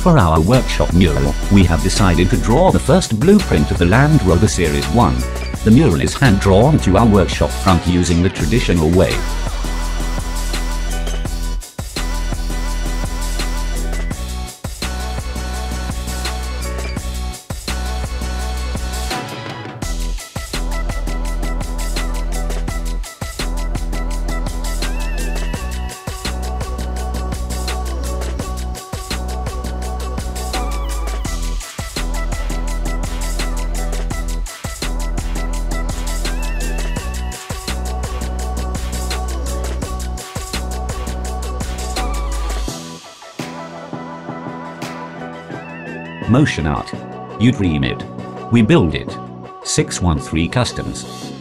For our workshop mural, we have decided to draw the first blueprint of the Land Rover Series 1. The mural is hand-drawn to our workshop front using the traditional way. Motion art. You dream it. We build it. 613 Customs.